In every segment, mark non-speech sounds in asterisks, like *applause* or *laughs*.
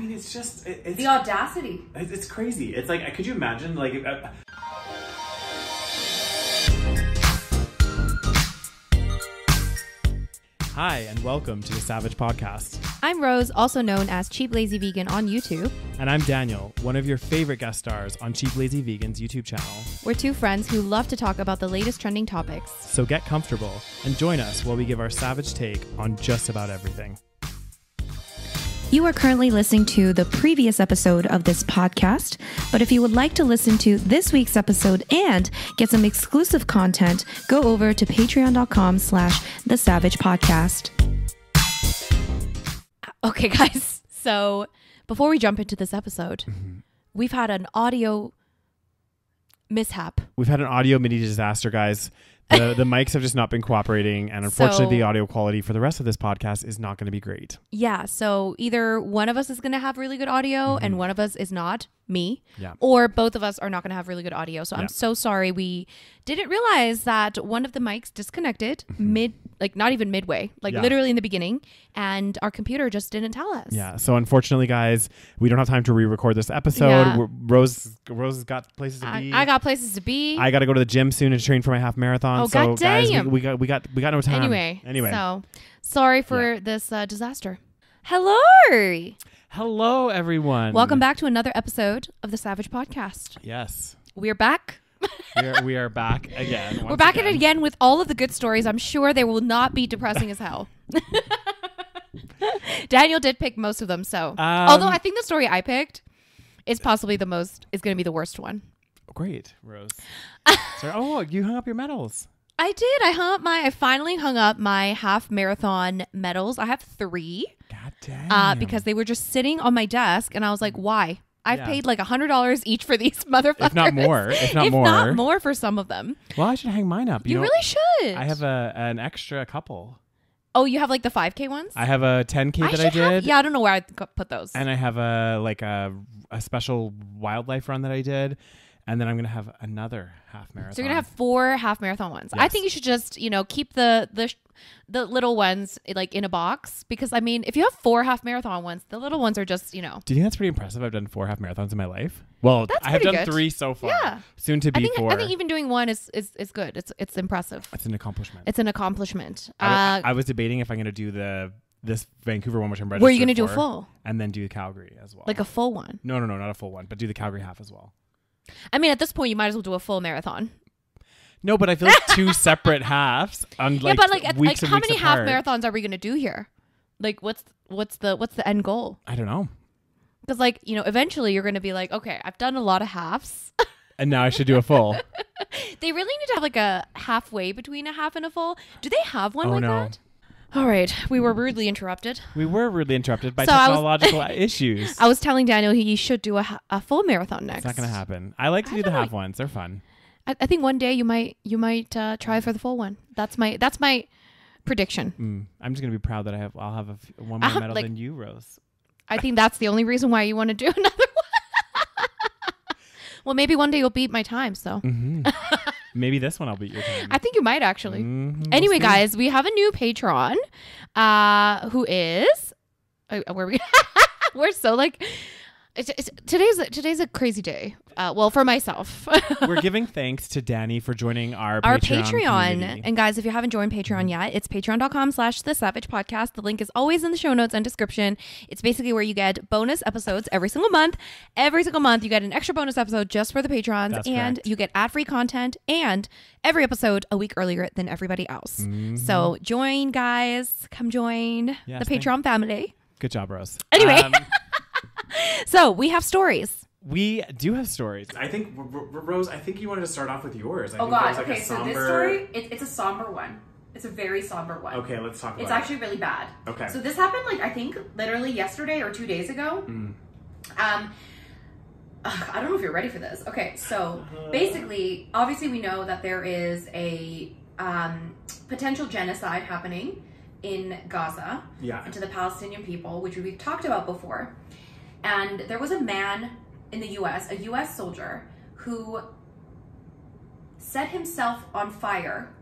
mean, it's just it, it's The audacity. it's it's crazy. It's like could you imagine like. Uh, Hi, and welcome to the SaVeg Podcast. I'm Rose, also known as Cheap Lazy Vegan on YouTube. And I'm Daniel, one of your favorite guest stars on Cheap Lazy Vegan's YouTube channel. We're two friends who love to talk about the latest trending topics. So get comfortable and join us while we give our savage take on just about everything. You are currently listening to the previous episode of this podcast, but if you would like to listen to this week's episode and get some exclusive content, go over to patreon.com slash the savage podcast. *laughs* Okay, guys. So before we jump into this episode, mm-hmm. we've had an audio mishap. We've had an audio mini disaster, guys. *laughs* The, the mics have just not been cooperating, and unfortunately, So- the audio quality for the rest of this podcast is not going to be great. Yeah, so either one of us is going to have really good audio and mm-hmm. one of us is not, me, Yeah. or both of us are not going to have really good audio. So Yeah. I'm so sorry. We didn't realize that one of the mics disconnected mm-hmm. mid, like not even midway, like Yeah. literally in the beginning, and our computer just didn't tell us. Yeah. So unfortunately, guys, we don't have time to re-record this episode. Yeah. Rose Rose has got places to I, be. I got places to be. I got to go to the gym soon to train for my half marathon. Oh, so guys, we, we got we got we got no time. anyway, Anyway. So sorry for this uh, disaster. Hello. Hello, everyone. Welcome back to another episode of the SaVeg Podcast. Yes. We're back. We are, we are back again. We're back at it again with all of the good stories. I'm sure they will not be depressing as hell. *laughs* Daniel did pick most of them, so although Um, I think the story I picked is possibly the most is going to be the worst one. Great, Rose. *laughs* Sorry. Oh, you hung up your medals. I did. I hung up my. I finally hung up my half marathon medals. I have three God damn. uh, because they were just sitting on my desk, and I was like, "Why?" I've Yeah. paid like a hundred dollars each for these *laughs* motherfuckers. if not more, if not if more, not more for some of them. Well, I should hang mine up. You, know, really should. I have a an extra couple. Oh, you have like the five k ones. I have a 10k that I did, have- yeah, I don't know where I put those. and I have a like a a special wildlife run that I did, and then I'm gonna have another half marathon. So you're gonna have four half marathon ones. I think you should just you know keep the the the little ones like in a box because I mean if you have four half marathon ones, the little ones are just you know. Do you think that's pretty impressive? I've done four half marathons in my life. Well, That's I have done good. three so far. Yeah. Soon to I be think four. I think even doing one is is, is good. It's it's impressive. it's an accomplishment. It's an accomplishment. I, Uh, I was debating if I'm gonna do the this Vancouver one, which I'm registered were you gonna do a full and then do the Calgary as well. like a full one? no, no, no, not a full one, but do the Calgary half as well. I mean at this point you might as well do a full marathon. No, but I feel like two separate halves like *laughs* yeah, but like at- like weeks and how many apart. half marathons are we gonna do here? Like what's what's the what's the end goal? I don't know. Because like you know eventually you're gonna be like okay I've done a lot of halves. *laughs* And now I should do a full. *laughs* They really need to have like a halfway between a half and a full. Do they have one Oh, like no. that? All right, we were rudely interrupted. we were rudely interrupted by So I was- technological issues. I was telling Daniel he should do a, a full marathon next. it's not gonna happen. I like to I do the half ones. They're fun. I, I think one day you might you might uh, try for the full one. That's my that's my prediction. Mm. I'm just gonna be proud that I have. I'll have a f- one more have, medal like- than you, Rose. I think that's the only reason why you want to do *laughs* another one. well, maybe one day you'll beat my time. So hmm *laughs* Maybe this one I'll beat your time. I think you might actually. Mhm, we'll anyway, see. guys, we have a new patron, uh, who is uh, where we *laughs* we're so like it's, it's, today's a, today's a crazy day. Uh, well, for myself, *laughs* we're giving thanks to Danny for joining our our Patreon. Patreon. And guys, if you haven't joined Patreon yet, it's patreon.com slash the savage podcast. The link is always in the show notes and description. It's basically where you get bonus episodes every single month. Every single month, you get an extra bonus episode just for the patrons, That's and correct. you get ad free content and every episode a week earlier than everybody else. So join, guys. Come join Mm-hmm. Yes, the Patreon family. Good job, Rose. Anyway. Um, *laughs* *laughs* So we have stories. we do have stories. I think R- R- Rose. I think you wanted to start off with yours. I Oh think god. there's, like, a okay, so this story it, it's a somber one. It's a very somber one. Okay, let's talk about. It. It's it. actually really bad. Okay. So this happened like I think literally yesterday or two days ago. Mm. Um ugh, I don't know if you're ready for this. Okay, so Uh-huh. basically, obviously we know that there is a um, potential genocide happening in Gaza Yeah. and to the Palestinian people, which we've talked about before. And there was a man in the US, a US soldier, who set himself on fire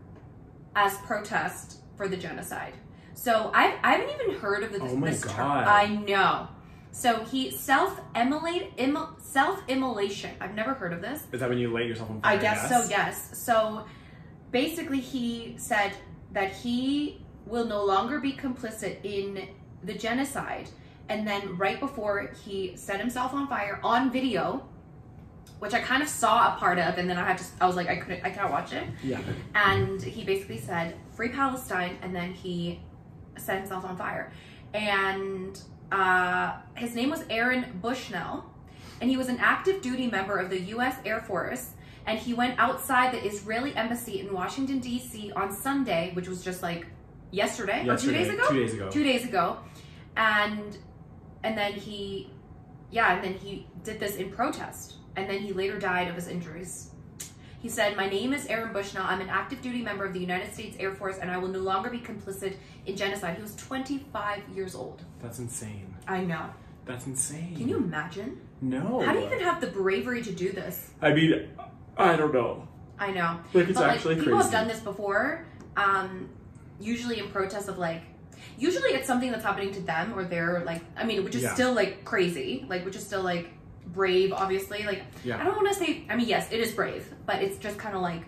as protest for the genocide. So I, I haven't even heard of the, Oh my this term. God. I know. So he self immolate self immolation. I've never heard of this. Is that when you light yourself on fire? I guess so. Yes. So basically, he said that he will no longer be complicit in the genocide. And then right before he set himself on fire on video, which I kind of saw a part of, and then I had to, I was like, I couldn't, I can't watch it. Yeah. And he basically said, free Palestine, and then he set himself on fire. And uh, his name was Aaron Bushnell, and he was an active duty member of the U.S. Air Force. And he went outside the Israeli embassy in Washington D.C. on Sunday, which was just like yesterday, or two days ago. two days ago. Two days ago, and and then he, yeah, and then he did this in protest, and then he later died of his injuries. He said, My name is Aaron Bushnell. I'm an active duty member of the United States Air Force, and I will no longer be complicit in genocide. He was 25 years old. That's insane. I know. That's insane. Can you imagine? No. How do you even have the bravery to do this? I mean, I don't know. I know. Like, it's but actually like, people have done this before, um, usually in protest of like, usually it's something that's happening to them or they're like, I mean, which is Yeah. still like crazy, like, which is still like brave, obviously. Like, Yeah. I don't want to say, I mean, yes, it is brave, but it's just kind of like,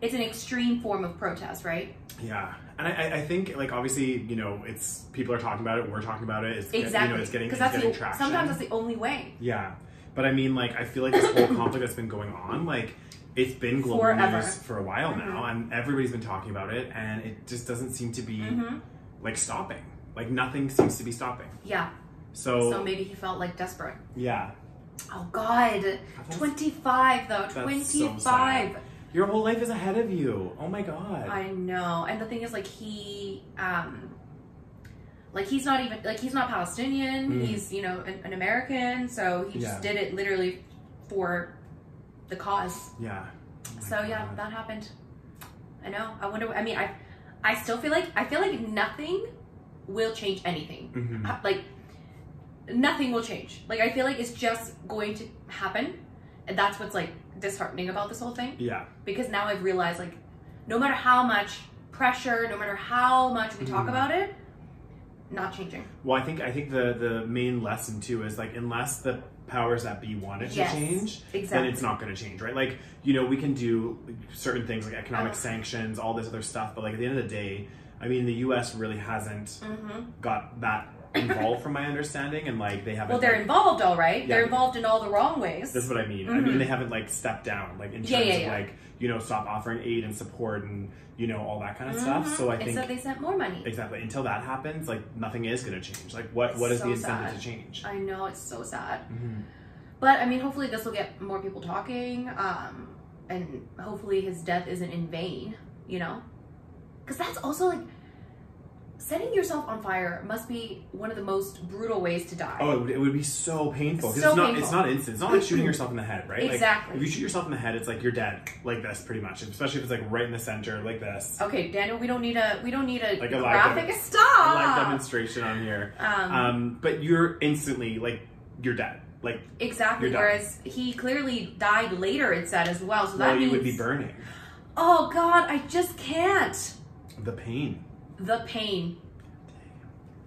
it's an extreme form of protest, right? Yeah, and I, I- think like obviously you know it's people are talking about it, we're talking about it. It's Exactly. you know it's getting it's that's getting the, traction. sometimes that's the only way. yeah, but I mean like I feel like this whole conflict that's been going on like it's been global Forever. news for a while now, and everybody's been talking about it, and it just doesn't seem to be Mhm. Like stopping. Like nothing seems to be stopping. Yeah. So, So maybe he felt like desperate. yeah, Oh God, That's- 25 though, so 25. sad. your whole life is ahead of you. Oh my god. I know. And the thing is like he um like he's not even like he's not Palestinian. Mm. He's, you know, an, an American, so he just Yeah. did it literally for the cause. yeah. Oh my So yeah, God. that happened. I know. I wonder I mean, I I still feel like I feel like nothing will change anything. Mhm. Uh, Like nothing will change. Like I feel like it's just going to happen. And that's what's like disheartening about this whole thing Yeah. because now I've realized like no matter how much pressure, no matter how much we talk Mhm. about it, not changing. Well, I think I think the the main lesson too is like unless the powers that be wanted Yes, to change, exactly. then it's not going to change, right? Like you know we can do certain things like economic Oh. sanctions, all this other stuff, but like at the end of the day, I mean the U.S. really hasn't hmm got that involved from my understanding, and like they haven't. Well, they're like, involved, all right. They're involved in all the wrong ways. This is what I mean. I Mhm. mean they haven't like stepped down, like in terms Yeah, yeah, of yeah. like you know stop offering aid and support and you know all that kind of stuff. Mhm. So I think Instead, they sent more money. exactly until that happens, like nothing is going to change. Like what It's what is so the incentive sad. to change? I know it's so sad, Mhm. but I mean, hopefully, this will get more people talking, um, and hopefully, his death isn't in vain. You know, because that's also like setting yourself on fire must be one of the most brutal ways to die. Oh, it would, it would be so painful. So it's not. painful. It's not instant. It's not like shooting yourself in the head, right? Like, Exactly. if you shoot yourself in the head, it's like you're dead, like this, pretty much. Especially if it's like right in the center, like this. Okay, Daniel, we don't need a we don't need a Like a graphic. demo- Stop. A live demonstration on here. Um, Um, but you're instantly like you're dead. Like exactly. Whereas he clearly died later. It said as well. So that well, you means would be burning. oh god, I just can't. The pain. The pain.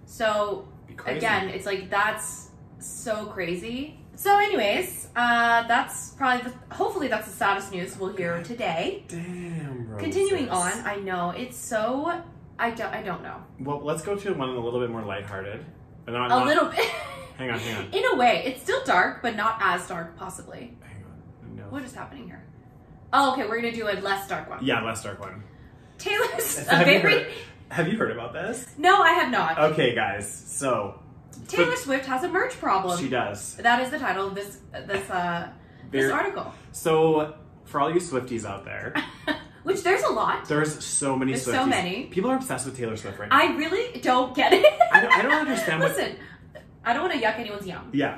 So again, it's like that's so crazy. So, anyways, uh, that's probably the, hopefully that's the saddest news we'll hear today. Damn. Roses. Continuing on, I know it's so I don't I don't know Well, let's go to one a little bit more lighthearted. And not, a not- little bit. *laughs* Hang on, hang on. In a way, it's still dark, but not as dark, possibly. Hang on. No. What is happening here? Oh, okay, we're gonna do a less dark one. Yeah, less dark one. Taylor's a Have you, very. Have you heard about this? No, I have not. Okay, guys. So Taylor Swift has a merch problem. she does. That is the title of this this uh this article. So for all you Swifties out there, *laughs* Which there's a lot. there's so many There's Swifties. so many. People are obsessed with Taylor Swift right now. I really don't get it. I don't- I don't understand what- *laughs* Listen, I don't want to yuck anyone's yum, yeah.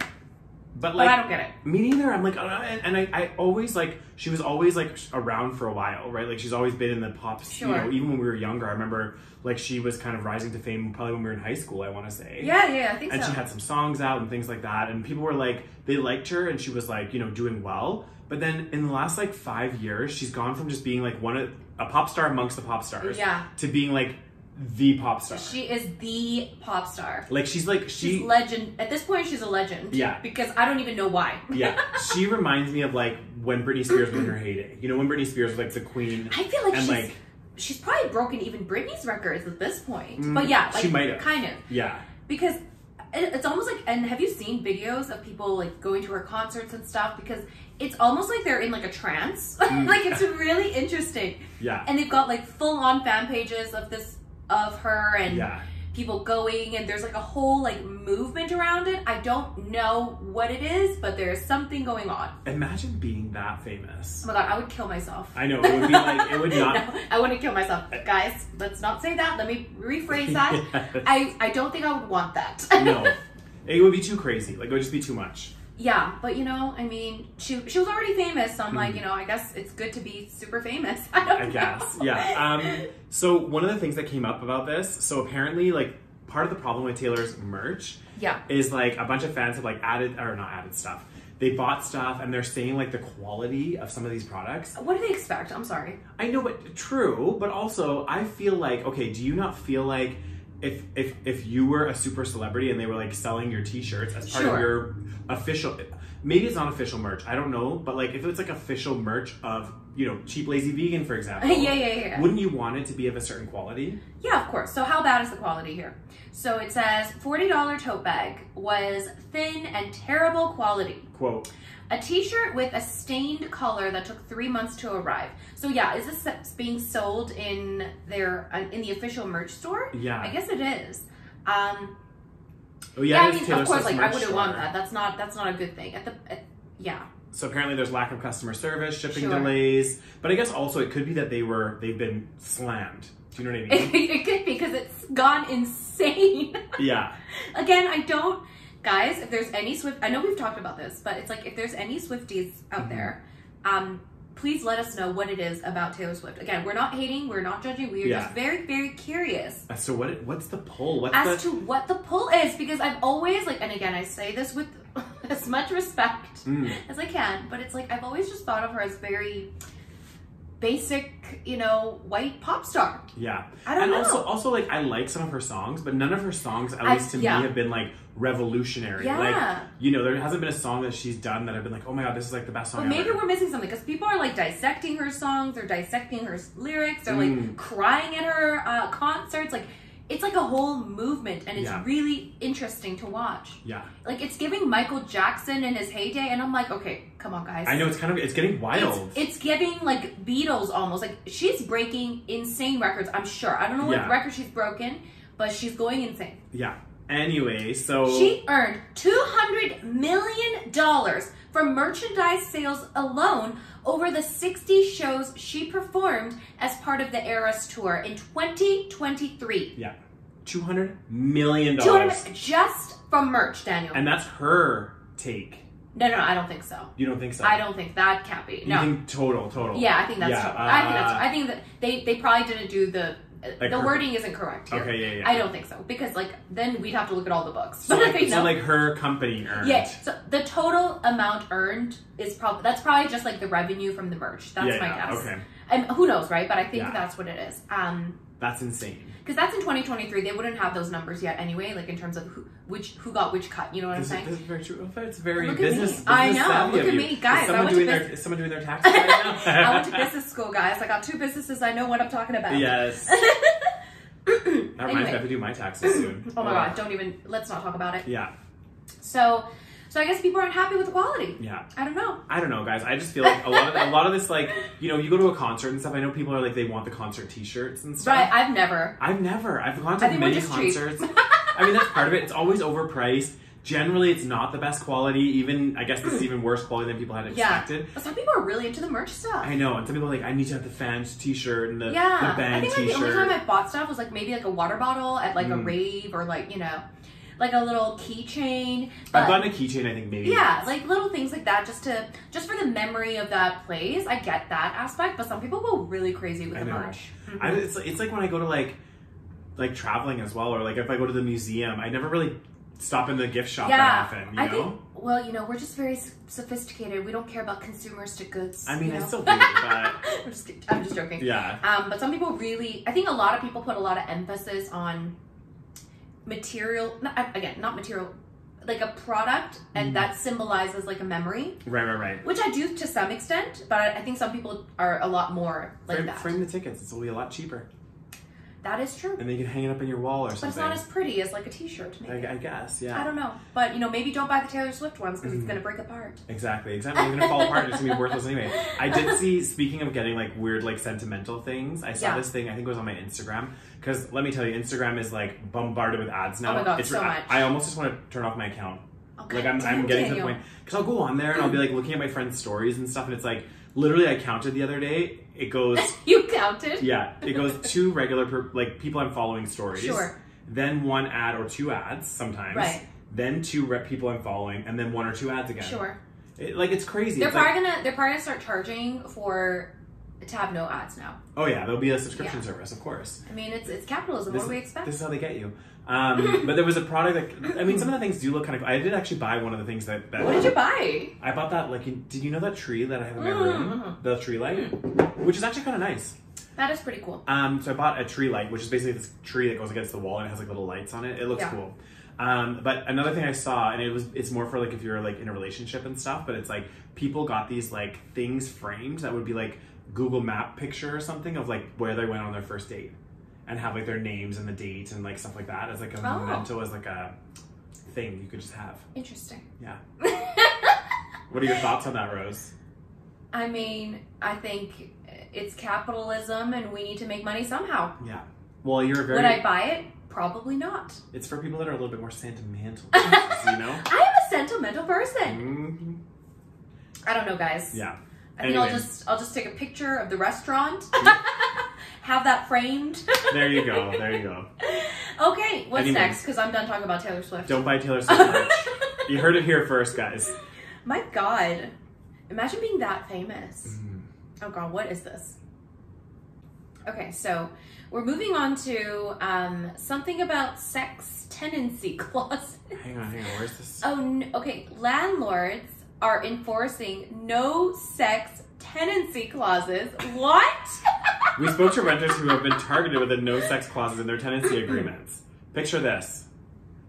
But but like I don't get it. me neither. I'm like, uh, and, and I, I always like she was always like around for a while, right? Like she's always been in the pop. You Sure. know, even when we were younger, I remember like she was kind of rising to fame probably when we were in high school. I want to say. Yeah, yeah, yeah, I think and so. And she had some songs out and things like that and people were like they liked her and she was like you know doing well but then in the last like five years she's gone from just being like one of a pop star amongst the pop stars Yeah. to being like the pop star. She is the pop star. like she's like she She's legend. At this point, she's a legend. Yeah. Because I don't even know why. yeah, *laughs* she reminds me of like when Britney Spears was in her heyday. You know, when Britney Spears was like the queen. I feel like And, she's like- she's probably broken even Britney's records at this point. Mm, but yeah, like, she might have. kind of Yeah, because it's almost like. And have you seen videos of people like going to her concerts and stuff? Because it's almost like they're in like a trance. *laughs* Mm. like it's really interesting. yeah, And they've got like full on fan pages of this of her and yeah. people going and there's like a whole like movement around it. I don't know what it is, but there's something going on. Imagine being that famous. Oh my god, I would kill myself. I know it would be like it would *laughs* not. no, I wouldn't kill myself. Guys, let's not say that. Let me rephrase that. *laughs* Yes. I, I don't think I would want that. no, it would be too crazy. Like it would just be too much. Yeah, but you know, I mean, she she was already famous, so I'm like, Mhm. you know, I guess it's good to be super famous. *laughs* I don't I guess. Yeah. Um, so one of the things that came up about this, so apparently, like part of the problem with Taylor's merch Yeah. is like a bunch of fans have like added or not added stuff. They bought stuff and they're saying like the quality of some of these products. What do they expect? I'm sorry. I know, but true. But also, I feel like okay. Do you not feel like if if if you were a super celebrity and they were like selling your T-shirts as part Sure. of your official, maybe it's not official merch. I don't know, but like if it's like official merch of you know cheap lazy vegan, for *laughs* example. yeah, yeah, yeah. Wouldn't you want it to be of a certain quality? Yeah, of course. So how bad is the quality here? So it says $40 tote bag was thin and terrible quality. Quote. A t-shirt with a stained collar that took three months to arrive. So yeah, is this being sold in their uh, in the official merch store? Yeah. I guess it is. Um, Oh yeah, yeah, I mean, Taylor of course, like I wouldn't want that. That's not that's not a good thing. At the at, yeah, So apparently there's lack of customer service, shipping Sure. delays, but I guess also it could be that they were they've been slammed. Do you know what I mean? *laughs* it could be because it's gone insane. *laughs* yeah. Again, I don't, guys. If there's any Swift, I know we've talked about this, but it's like if there's any Swifties out Mhm. there, um, please let us know what it is about Taylor Swift. Again, we're not hating, we're not judging, we are Yeah. just very, very curious Uh, So what what's the pull? What's as the to what the pull is because I've always like, and again, I say this with *laughs* as much respect Mm, as I can, but it's like I've always just thought of her as very basic, you know, white pop star. yeah. I don't and know. also also like I like some of her songs, but none of her songs, at I- least to yeah. me, have been like revolutionary. Yeah. Like you know, there hasn't been a song that she's done that I've been like, oh my god, this is like the best song But maybe ever. we're missing something because people are like dissecting her songs, they're dissecting her lyrics, they're Mm. like crying at her uh, concerts. Like it's like a whole movement, and it's Yeah. really interesting to watch. yeah. Like it's giving Michael Jackson in his heyday, and I'm like, okay, come on, guys. I know it's kind of it's getting wild. It's, it's giving like Beatles almost. Like she's breaking insane records. I'm sure. I don't know what Yeah. record she's broken, but she's going insane. yeah. Anyway, so She earned $200 million from merchandise sales alone over the 60 shows she performed as part of the Eras Tour in 2023. yeah, two hundred million 200 dollars, just from merch, Daniel. and that's her take. no, no, I don't think so. You don't think so? I don't think that can't be. You No. think total, total? yeah, I think that's. Yeah, I think that's. uh, I think that they they probably didn't do the. Like the her- wording isn't correct here. Okay, yeah, yeah. I don't think so because like then we'd have to look at all the books. *laughs* So like, so like her company earned. Yeah, so the total amount earned is probably that's probably just like the revenue from the merch. That's yeah, my yeah, guess. Okay, And who knows, right? But I think Yeah. that's what it is. Um, that's insane. because that's in 2023. They wouldn't have those numbers yet anyway. Like in terms of who, which who got which cut. You know what I'm This is, saying? this is very true. It's very Look business. business I know. Look at me. Guys, I Is someone went to doing bus- their is someone doing their taxes right now? *laughs* I went to business school, guys. I got two businesses. I know what I'm talking about. Yes. *laughs* That reminds me, I Anyway. have to do my taxes soon. Oh my god! Don't even. Let's not talk about it. Yeah, So, so I guess people aren't happy with the quality. yeah. I don't know. I don't know, guys. I just feel like a lot of a lot of this, like you know, you go to a concert and stuff. I know people are like they want the concert T-shirts and stuff. Right? I've never. I've never. I've gone to many we're just cheap. concerts. *laughs* I mean, that's part of it. It's always overpriced. Generally, it's not the best quality. Even I guess this is even worse quality than people had Yeah. expected. But some people are really into the merch stuff. I know, and some people are like, I need to have the fans T-shirt and the, Yeah, the band I think like, the only time I bought stuff was like maybe like a water bottle at like a Mm. rave or like you know, like a little keychain. I've gotten a keychain. I think maybe. yeah, like little things like that, just to just for the memory of that place. I get that aspect, but some people go really crazy with I the know. merch. Mhm. I, it's it's like when I go to like like traveling as well, or like if I go to the museum, I never really stop in the gift shop yeah, that often. You I know. think well, you know, we're just very sophisticated. We don't care about consumeristic goods. I mean, you I know? still do, but *laughs* I'm just, I'm just joking. yeah. Um, but some people really, I think a lot of people put a lot of emphasis on material. Not, again, not material, like a product, and Mhm. that symbolizes like a memory, Right, right, right. which I do to some extent. But I I think some people are a lot more like frame, that. frame the tickets. It's will be a lot cheaper, That is true, and then you can hang it up in your wall or something. but it's not as pretty as like a T-shirt. Maybe. I, I guess, yeah. I don't know, but you know, maybe don't buy the Taylor Swift ones because Mhm. it's gonna break apart. Exactly, exactly. It's gonna fall apart. It's gonna be worthless anyway. I did *laughs* see. Speaking of getting like weird, like sentimental things, I saw Yeah. this thing. I think it was on my Instagram. Because let me tell you, Instagram is like bombarded with ads now. Oh my God, it's so I- much. I, almost just want to turn off my account. Okay. Like I'm, I'm getting to the point because I'll go on there and I'll be like looking at my friends' stories and stuff, and it's like literally I counted the other day. It goes, *laughs* You counted. yeah, it goes *laughs* two regular per, like people I'm following stories. Sure. Then one ad or two ads sometimes. Right. Then two rep people I'm following, and then one or two ads again. Sure. It, like it's crazy. They're It's like- probably gonna they're probably gonna start charging for to have no ads now. Oh yeah, there'll be a subscription Yeah. service, of course. I mean, it's it's capitalism. This, what do we expect? this is how they get you. Um, but there was a product that I mean, some of the things do look kind of. I did actually buy one of the things that. that what did you buy? I bought that. Like, did you know that tree that I have in my Mm, room? mhm. The tree light, which is actually kind of nice. That is pretty cool. Um, so I bought a tree light, which is basically this tree that goes against the wall and it has like little lights on it. It looks Yeah. cool. Um, but another thing I saw, and it was it's more for like if you're like in a relationship and stuff. But it's like people got these like things framed that would be like Google Map picture or something of like where they went on their first date, and have like their names and the date and like stuff like that as like a Oh. memento as like a thing you could just have. Interesting. Yeah. *laughs* What are your thoughts on that, Rose? I mean, I think it's capitalism, and we need to make money somehow. Yeah. Well, you're a very. Would I buy it? Probably not. It's for people that are a little bit more sentimental, *laughs* you know. I am a sentimental person. Mhm. I don't know, guys. Yeah. I think I'll just I'll just take a picture of the restaurant, have that framed. *laughs* There you go. There you go. *laughs* okay, what's Anyway. next? Because I'm done talking about Taylor Swift. Don't buy Taylor Swift merch. *laughs* you heard it here first, guys. My God, imagine being that famous. Mm. Oh God, what is this? Okay, so we're moving on to um, something about sex tenancy clauses. Hang on, hang on. Where's this? Oh, n okay. Landlords are enforcing no sex tenancy clauses. What? We spoke to renters who have been targeted with the no sex clauses in their tenancy *clears throat* agreements. Picture this.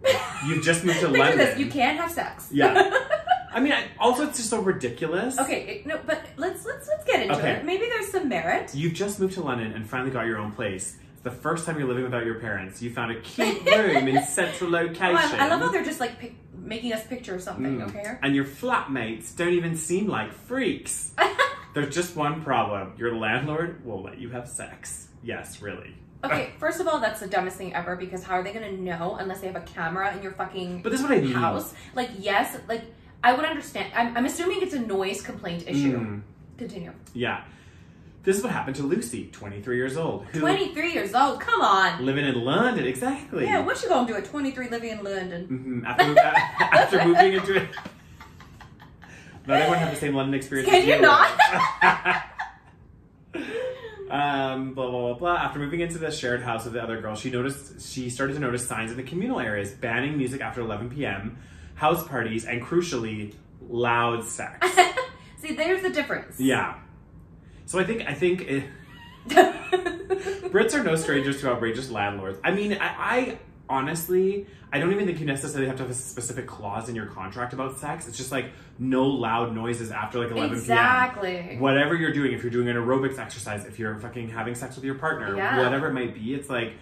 *laughs* You've just moved to Picture London. this: you can't have sex. Yeah. *laughs* I mean, I, also it's just so ridiculous. okay, no, but let's let's let's get into Okay. it. Maybe there's some merit. You've just moved to London and finally got your own place. The first time you're living without your parents. You found a cute *laughs* room in central location. Oh, I, I love how they're just like pic- making us picture something. Mm. Okay. And your flatmates don't even seem like freaks. *laughs* There's just one problem. Your landlord will let you have sex. Yes, really. *laughs* Okay, first of all, that's the dumbest thing ever because how are they gonna know unless they have a camera in your fucking But this is what I mean. house? Like, yes, like I would understand. I'm, I'm assuming it's a noise complaint issue. Mm, Continue. yeah. This is what happened to Lucy, 23 years old, who 23 years old. Come on. living in London. Exactly. Yeah, what you gonna do at 23 living in London? hmm After, *laughs* after *laughs* moving into it. Not everyone had the same London experience. Can you not? *laughs* um, blah blah blah blah. After moving into the shared house with the other girl, she noticed she started to notice signs in the communal areas banning music after 11 p.m., house parties, and crucially, loud sex. See, there's the difference. yeah. So I think I think it, *laughs* Brits are no strangers to outrageous landlords. I mean, I, I honestly, I don't even think you necessarily have to have a specific clause in your contract about sex. It's just like no loud noises after like 11 p.m. exactly. Whatever you're doing, if you're doing an aerobics exercise, if you're fucking having sex with your partner, Yeah. whatever it might be, it's like,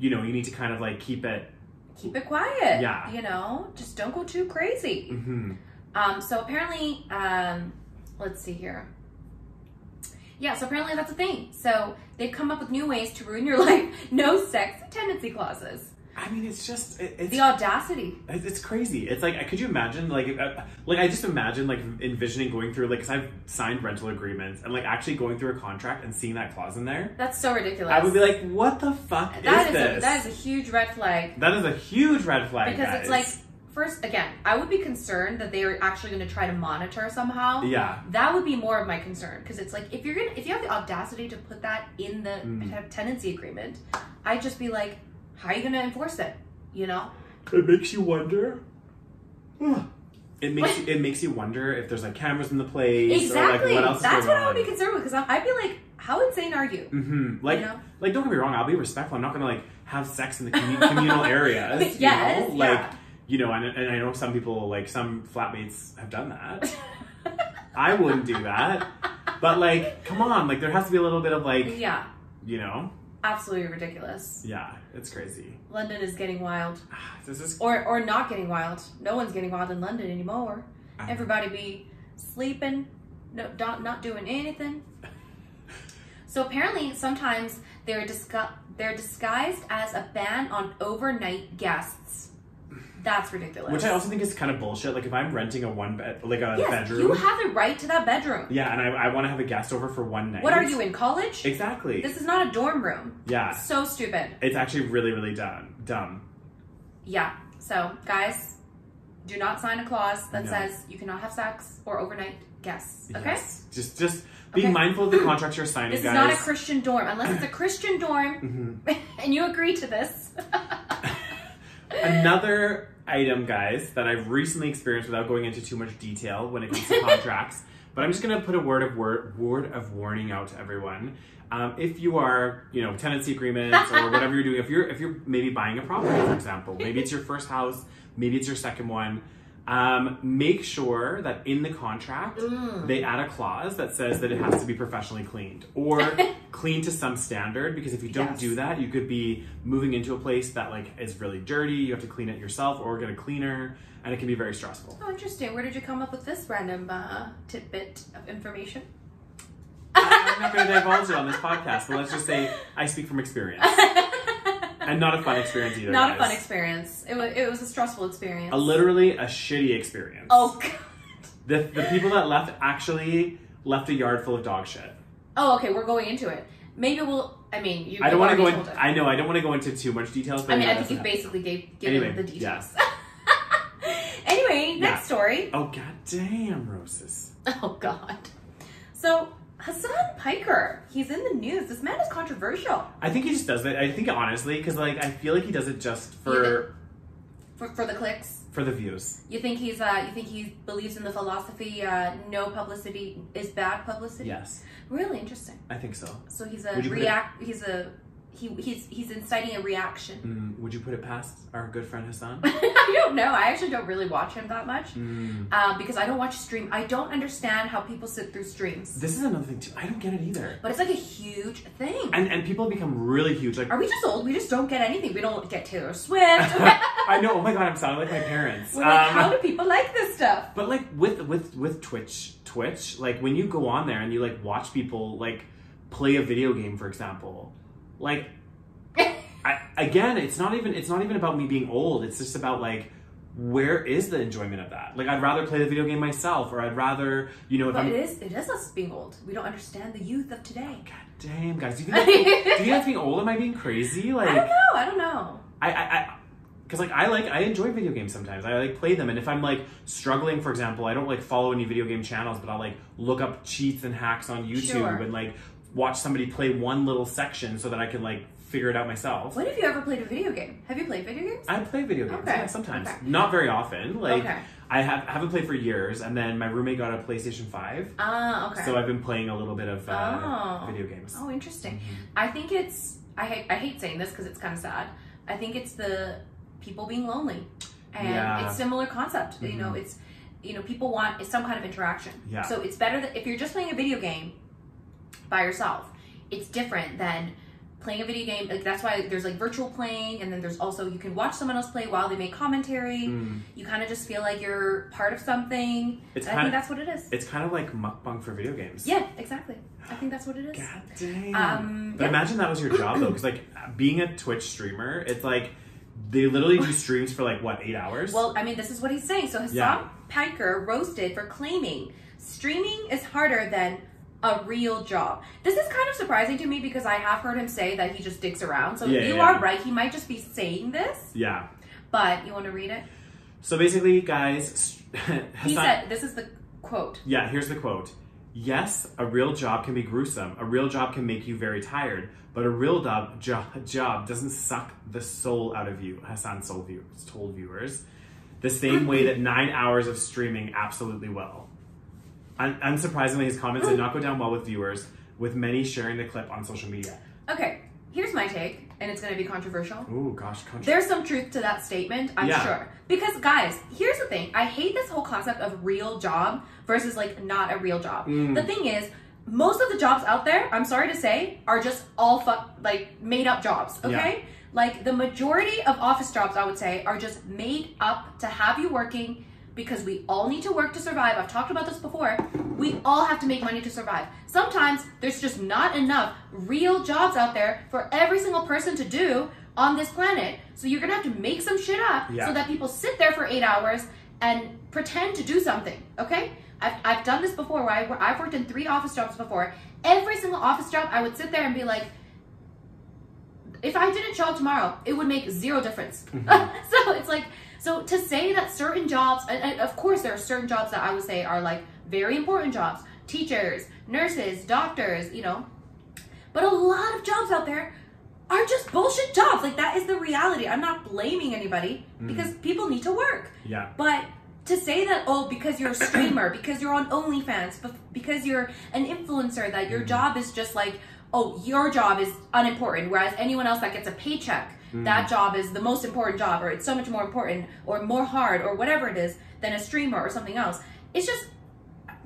you know, you need to kind of like keep it. Keep it quiet. Yeah. You know, just don't go too crazy. hmm Um, so apparently, um, let's see here. Yeah, so apparently that's a thing. So they've come up with new ways to ruin your *laughs* life. No sex tenancy clauses. I mean, it's just it, it's The audacity. It's crazy. It's like, could you imagine, like, uh, like I just imagine, like, envisioning going through, like, because I've signed rental agreements and like actually going through a contract and seeing that clause in there. That's so ridiculous. I would be like, what the fuck That is is this? a, that is a huge red flag that is a huge red flag. because it's like guys. First again, I would be concerned that they are actually going to try to monitor somehow. yeah, That would be more of my concern because it's like if you're gonna if you have the audacity to put that in the Mm. tenancy agreement, I'd just be like, how are you gonna enforce it? You know? it makes you wonder. it makes you, it makes you wonder if there's like cameras in the place exactly. or like what else is That's going what I would be concerned with because I'd be like, how insane are you? hmm Like, You know? like don't get me wrong. I'll be respectful. I'm not gonna like have sex in the commu- communal *laughs* areas. Yes, you know? like yeah. You know, and, and I know some people like some flatmates have done that. *laughs* I wouldn't do that, but like, come on, like there has to be a little bit of like, Yeah, you know, absolutely ridiculous. yeah, it's crazy. London is getting wild, ah, This is or or not getting wild. No one's getting wild in London anymore. I- Everybody be sleeping, no, not not doing anything. So apparently, sometimes they're disgu- they're disguised as a ban on overnight guests. That's ridiculous. which I also think is kind of bullshit. Like if I'm renting a one bed, like a yes, bedroom, you have the right to that bedroom. yeah, and I, I want to have a guest over for one night. What are you in college? Exactly. This is not a dorm room. yeah, So stupid. it's actually really really dumb. Dumb. Yeah. So, guys, do not sign a clause that No. says you cannot have sex or overnight guests. Okay? Yes. Just just being Okay. mindful of the contracts you're signing, This is guys. not a Christian dorm. Unless it's a Christian dorm Mhm. *laughs* and you agree to this. *laughs* Another item, guys, that I've recently experienced without going into too much detail when it comes to *laughs* contracts, but I'm just gonna put a word of word word of warning out to everyone. Um, if you are, you know, tenancy agreements or *laughs* whatever you're doing, if you're if you're maybe buying a property, for example, maybe it's your first house, maybe it's your second one, um, make sure that in the contract Mm. they add a clause that says that it has to be professionally cleaned or *laughs* cleaned to some standard. Because if you don't Yes. do that, you could be moving into a place that like is really dirty. You have to clean it yourself or get a cleaner, and it can be very stressful. Oh, interesting. Where did you come up with this random uh, tidbit of information? I'm not going to divulge it on this podcast, but let's just say I speak from experience, *laughs* and not a fun experience either. Not a fun experience. It was, it was a stressful experience. A literally a shitty experience. Oh, God. The the people that left actually left a yard full of dog shit. Oh, okay. We're going into it. Maybe we'll. I mean, you. I don't want to go in. I know I don't want to go into too much details. But I mean, I think you basically gave given Anyway, the details. *laughs* anyway, Yeah. next story. Oh god damn, roses. *laughs* Oh God. So Hasan Piker, he's in the news. This man is controversial I think he just does it. I think honestly, because like I feel like he does it just for for, for the clicks. for the views. You think he's uh you think he believes in the philosophy uh no publicity is bad publicity? Yes, Really interesting. I think so. So he's a Would you put it- react he's a he, he's he's inciting a reaction. Mm, would you put it past our good friend Hasan? *laughs* I don't know. I actually don't really watch him that much. Mm. Um, because I don't watch stream. I don't understand how people sit through streams. This is another thing too. I don't get it either. But it's like a huge thing. And and people become really huge. Like Are we just old? We just don't get anything. We don't get Taylor Swift. *laughs* I know. Oh my god, I'm sounding like my parents. Like, Um, how do people like this stuff? But like with with with Twitch, Twitch, like when you go on there and you like watch people like play a video game, for example, like I, again, it's not even it's not even about me being old. It's just about like where is the enjoyment of that? Like I'd rather play the video game myself, or I'd rather you know if But I'm. it is it is us being old. We don't understand the youth of today. God damn, guys, do you think that's, do you think being old? Am I being crazy? Like I don't know. I don't know. I, I, I because like I like I enjoy video games sometimes. I like play them, and if I'm like struggling, for example, I don't like follow any video game channels, but I'll like look up cheats and hacks on YouTube Sure. and like watch somebody play one little section so that I can like figure it out myself. When have you ever played a video game? Have you played video games? I play video games, Okay, yeah, sometimes, okay. not very often. Like Okay. I have haven't played for years, and then my roommate got a PlayStation Five, Ah, okay. so I've been playing a little bit of uh, Oh. video games. oh, interesting. Mm-hmm. I think it's I hate I hate saying this because it's kind of sad. I think it's the people being lonely, and Yeah. it's similar concept. You know, Mhm. it's you know people want some kind of interaction. Yeah. So it's better that if you're just playing a video game by yourself, it's different than playing a video game. Like that's why there's like virtual playing, and then there's also you can watch someone else play while they make commentary. Mm. You kind of just feel like you're part of something. It's I kinda- think that's what it is. It's kind of like mukbang for video games. Yeah, exactly. I think that's what it is. God damn. Um, but yeah. imagine that was your job though, because like being a Twitch streamer, it's like they literally do *laughs* streams for like what eight hours. Well, I mean, this is what he's saying. So Hasan Yeah. Piker roasted for claiming streaming is harder than a real job. This is kind of surprising to me because I have heard him say that he just dicks around. So Yeah, you yeah, are right. He might just be saying this, yeah. but you want to read it? So basically, guys, *laughs* He said, "This is the quote." yeah. Here's the quote. Yes, a real job can be gruesome. A real job can make you very tired. But a real job, jo- job doesn't suck the soul out of you. Hasan soul view, told viewers. the same way that nine hours of streaming absolutely will. Un- unsurprisingly, his comments did *gasps* not go down well with viewers, with many sharing the clip on social media. Okay, here's my take, and it's going to be controversial. Ooh, gosh, country. There's some truth to that statement, I'm Yeah. sure. Because guys, here's the thing. I hate this whole concept of real job versus like not a real job. Mm. The thing is, most of the jobs out there, I'm sorry to say, are just all fuck like made up jobs, okay? Like the majority of office jobs I would say are just made up to have you working because we all need to work to survive. I've talked about this before. We all have to make money to survive. Sometimes there's just not enough real jobs out there for every single person to do on this planet. So you're gonna have to make some shit up Yeah. so that people sit there for eight hours and pretend to do something. Okay? I've, I've done this before where I, I've worked in three office jobs before. Every single office job, I would sit there and be like, if I didn't show up tomorrow, it would make zero difference. Mm-hmm. *laughs* so it's like, so to say that certain jobs, and, of course there are certain jobs that I would say are like very important jobs, teachers, nurses, doctors, you know, but a lot of jobs out there are just bullshit jobs. Like that is the reality. I'm not blaming anybody mm. because people need to work. yeah. But to say that, oh, because you're a streamer, because you're on OnlyFans, because you're an influencer, that your mm. job is just like, oh, your job is unimportant, whereas anyone else that gets a paycheck, hmm. that job is the most important job, or it's so much more important, or more hard, or whatever it is, than a streamer or something else. It's just,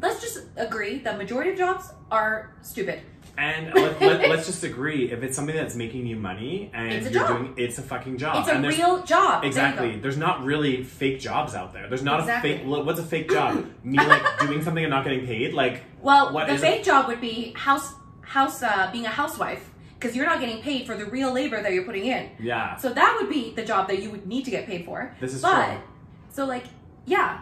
let's just agree that majority of jobs are stupid. And let, let, let's *laughs* just agree if it's something that's making you money and It's a you're job. doing it's a fucking job. It's a and real job. Exactly. go. There's not really fake jobs out there. There's not Exactly. a fake. What's a fake job? *laughs* Me like doing something and not getting paid. Like Well, What the fake it? job would be house house uh, being a housewife because you're not getting paid for the real labor that you're putting in. yeah. So that would be the job that you would need to get paid for. This is but, true. So like, yeah,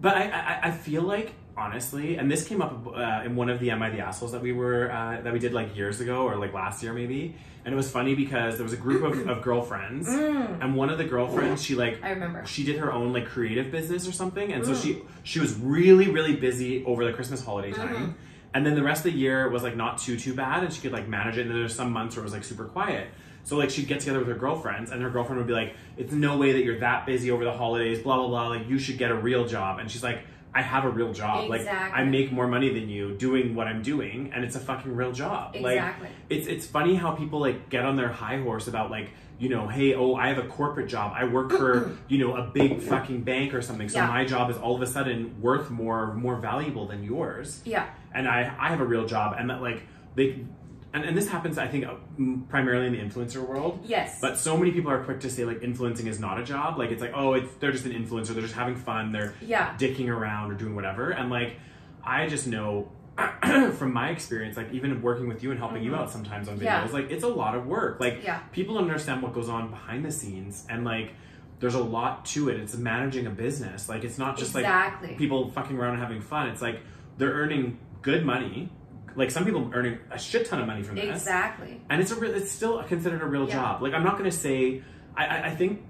But I, I, I feel like honestly, and this came up uh, in one of the Am I the Assholes that we were uh, that we did like years ago or like last year maybe, and it was funny because there was a group of, of girlfriends, and one of the girlfriends she like Mm. I remember. she did her own like creative business or something, and so Mm. she she was really really busy over the Christmas holiday time. Mm-hmm. And then the rest of the year was like not too too bad, and she could like manage it. And then there's some months where it was like super quiet. So like she'd get together with her girlfriends, and her girlfriend would be like, "It's no way that you're that busy over the holidays, blah blah blah. Like you should get a real job." And she's like, "I have a real job. Like I make more money than you doing what I'm doing, and it's a fucking real job." Exactly. Like it's it's funny how people like get on their high horse about like you know, hey, oh, I have a corporate job. I work for *clears throat* you know a big fucking bank or something. So Yeah. my job is all of a sudden worth more more valuable than yours. Yeah, and I, I have a real job. And that like they and, and this happens I think uh, primarily in the influencer world. Yes, but so many people are quick to say like influencing is not a job. Like it's like oh it's they're just an influencer. They're just having fun. They're yeah, dicking around or doing whatever. And like I just know *clears throat* from my experience like even working with you and helping you mm-hmm. out sometimes on videos Yeah. like it's a lot of work like Yeah. people don't understand what goes on behind the scenes and like there's a lot to it it's managing a business like it's not just Exactly. like people fucking around and having fun it's like they're earning good money like some people are earning a shit ton of money from this exactly. and it's a real, it's still considered a real Yeah. job. Like I'm not going to say, I, I, I think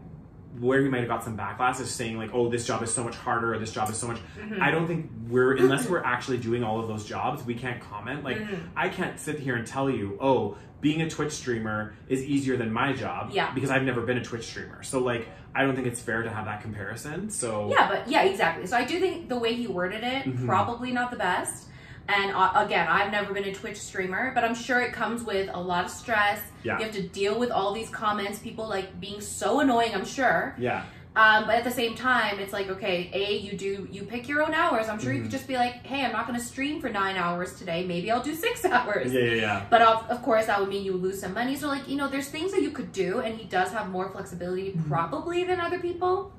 where we might have got some backlash is saying like, oh, this job is so much harder or this job is so much. Mm-hmm. I don't think we're *clears throat* unless we're actually doing all of those jobs, we can't comment. Like Mm-hmm. I can't sit here and tell you, oh, being a Twitch streamer is easier than my job. Yeah. Because I've never been a Twitch streamer. So like, I don't think it's fair to have that comparison. So Yeah, but yeah, exactly. So I do think the way he worded it Mhm. probably not the best. And uh, again, I've never been a Twitch streamer, but I'm sure it comes with a lot of stress. Yeah. You have to deal with all these comments, people like being so annoying. I'm sure. yeah, Um, but at the same time, it's like, okay, A, you do, you pick your own hours. I'm sure you Mhm. could just be like, hey, I'm not going to stream for nine hours today. Maybe I'll do six *laughs* hours. yeah, yeah, yeah. But of, of course, that would mean you lose some money. So, like, you know, there's things that you could do, and he does have more flexibility Mm-hmm. probably than other people.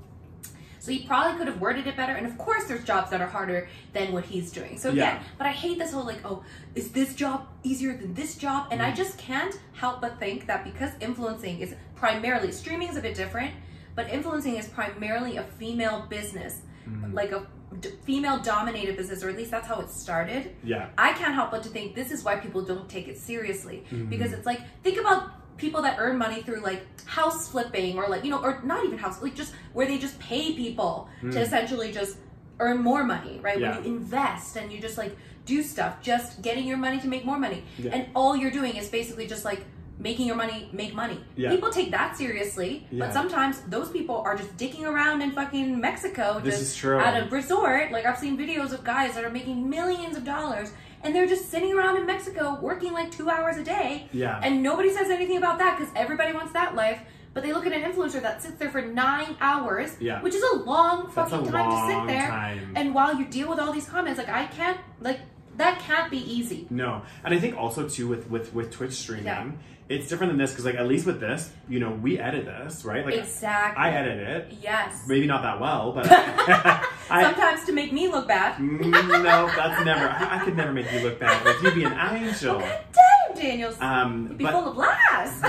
So he probably could have worded it better. And of course, there's jobs that are harder than what he's doing. So again, Yeah. but I hate this whole like, oh, is this job easier than this job? And I Mm-hmm. just can't help but think that because influencing is primarily streaming is a bit different, but influencing is primarily a female business, Mm-hmm. like a d- female dominated business, or at least that's how it started. Yeah. I can't help but to think this is why people don't take it seriously Mm-hmm. because it's like think about people that earn money through like house flipping or like you know or not even house like just where they just pay people to essentially just earn more money right Mm. Yeah. when you invest and you just like do stuff just getting your money to make more money Yeah. and all you're doing is basically just like making your money make money. Yeah. People take that seriously, but sometimes those people are just dicking around in fucking Mexico This just at a resort. Like I've seen videos of guys that are making millions of dollars and they're just sitting around in Mexico working like 2 hours a day. Yeah. And nobody says anything about that cuz everybody wants that life. But they look at an influencer that sits there for 9 hours, Yeah. which is a long That's a fucking time to sit there. time. And while you deal with all these comments, like I can't like that can't be easy. No, and I think also too with with with Twitch streaming, Yeah. it's different than this because like at least with this, you know, we edit this, right? Like Exactly. I edit it, Yes. maybe not that well, but *laughs* *laughs* I. Sometimes to make me look bad. Mm, no, that's never. I, I could never make you look bad. Like you'd be an *laughs* angel. Damn, Daniels. Um, You'd be but full of laughs.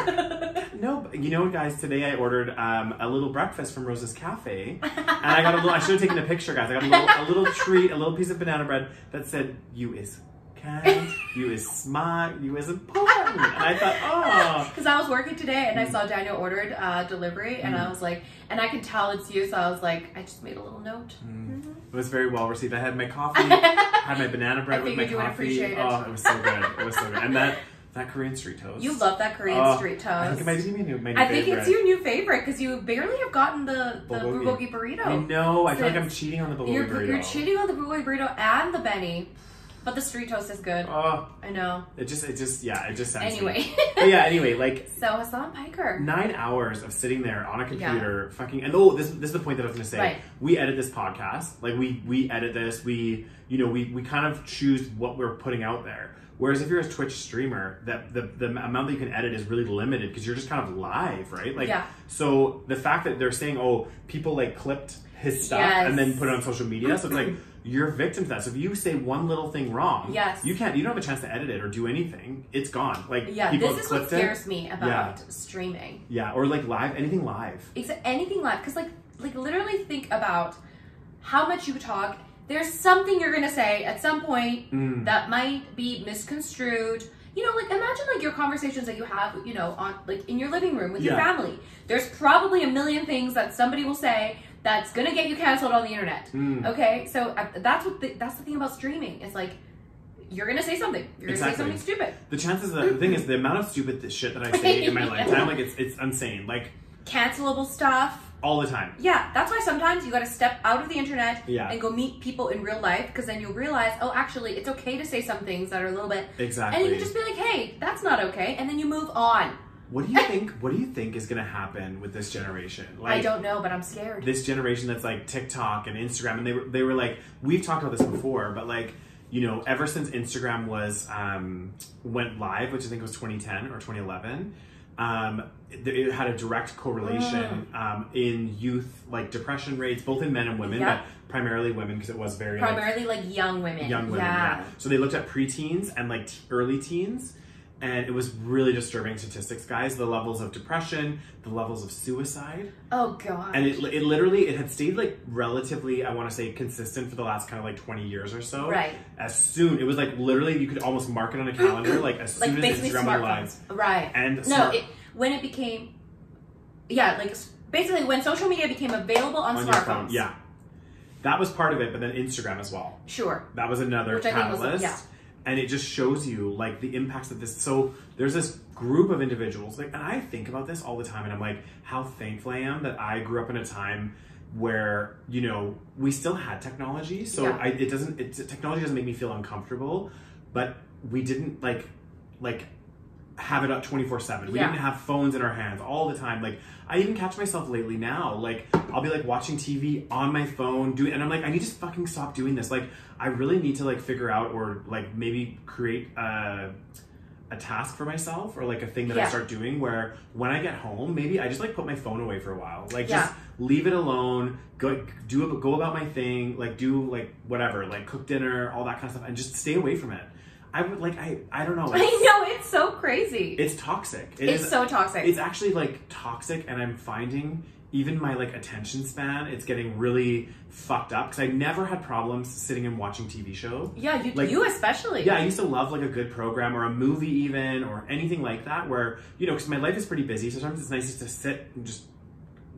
no, you know guys? Today I ordered um, a little breakfast from Rose's Cafe, and I got a little. I should have taken a picture, guys. I got a little, a little treat, a little piece of banana bread that said "You is kind, you is smart, you is important," and I thought, oh. Because I was working today and I saw Daniel ordered uh, delivery and Mm. I was like, and I could tell it's you, so I was like, I just made a little note. It was very well received. I had my *laughs* coffee, I had my banana bread with my figured you would coffee. appreciate it. Oh, it was so good. It was so good. And that that Korean street toast. You love that Korean Oh, street toast. I think it might be my new, my new I think it's your new favorite because you barely have gotten the, the Bulgogi. bulgogi burrito. I know. I feel like I'm cheating on the bulgogi You're, burrito. you're cheating on the bulgogi burrito and the Benny, but the street toast is good. Oh, I know. it just, it just, yeah, it just sounds. Anyway, *laughs* But yeah. Anyway, like so Hasan Piker. nine hours of sitting there on a computer, fucking. And oh, this, this is the point that I was gonna say. Right. We edit this podcast. Like we, we edit this. We, you know, we, we kind of choose what we're putting out there. Whereas if you're a Twitch streamer, that the, the amount that you can edit is really limited because you're just kind of live, right? Like, Yeah. so the fact that they're saying, oh, people like clipped his stuff Yes. and then put it on social media, so it's like *laughs* you're victim to that. So if you say one little thing wrong, Yes. you can't, you don't have a chance to edit it or do anything. It's gone. Like, Yeah, people this is what clipped it. scares me about Yeah. streaming. Yeah, or like live, anything live. Is anything live? Because like, like literally think about how much you talk. There's something you're gonna say at some point Mm. that might be misconstrued. You know, like imagine like your conversations that you have, you know, on like in your living room with your family. There's probably a million things that somebody will say that's gonna get you canceled on the internet. Mm. Okay, so uh, that's what the, that's the thing about streaming. It's like you're gonna say something. You're gonna say something stupid. The chances that the thing is the amount of stupid shit that I say in my *laughs* lifetime, like it's it's insane, like Cancelable stuff. All the time. Yeah, that's why sometimes you got to step out of the internet Yeah. and go meet people in real life because then you'll realize, oh, actually, it's okay to say some things that are a little bit. Exactly. And you can just be like, hey, that's not okay, and then you move on. What do you think? What do you think is going to happen with this generation? Like I don't know, but I'm scared. this generation that's like TikTok and Instagram, and they were they were like we've talked about this before, but like you know ever since Instagram was um, went live, which I think was 2010 or 2011. Um, it, had a direct correlation um, in youth like depression rates, both in men and women, Yeah. but primarily women because it was very Primarily like young women. young women. Yeah. Yeah. So they looked at preteens and like t- early teens, and it was really disturbing statistics, guys. The levels of depression, the levels of suicide, Oh god. and it, it literally it had stayed like relatively, I want to say, consistent for the last kind of like twenty years or so. Right. As soon it was like literally you could almost mark it on a calendar, *clears throat* like as like soon as Instagram went live. Right. And no, smart- it, when it became, yeah, like basically when social media became available on, on smartphones. phone, yeah. That was part of it, but then Instagram as well. Sure. That was another Which think was- catalyst. yeah. And it just shows you like the impacts of this. So there's this group of individuals, like, and I think about this all the time, and I'm like, how thankful I am that I grew up in a time where you know we still had technology. So Yeah. I, it doesn't. It, technology doesn't make me feel uncomfortable, but we didn't like like have it up 24 7 we Yeah. didn't have phones in our hands all the time. Like i even catch myself lately now. Like i'll be like watching tv on my phone doing and i'm like i need to fucking stop doing this. Like i really need to like figure out or like maybe create a a task for myself or like a thing that i start doing where when i get home maybe i just like put my phone away for a while. Like Yeah. just leave it alone. Go do go about my thing. Like do like whatever. Like cook dinner all that kind of stuff and just stay away from it i would like i i don't know *laughs* I know it's so crazy. it's toxic. It it's is- so toxic. It's actually like toxic, and I'm finding even my like attention span. It's getting really fucked up because I never had problems sitting and watching TV show. yeah, you like- you especially. Yeah, I used to love like a good program or a movie even or anything like that. Where you know, because my life is pretty busy. Sometimes it's nice just to sit and just